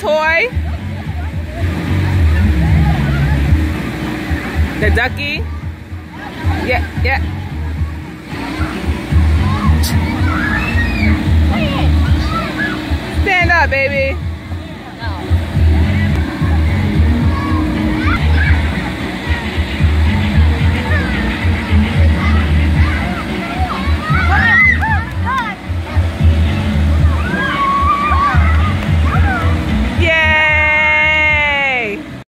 toy. The ducky. Yeah, yeah. Stand up, baby.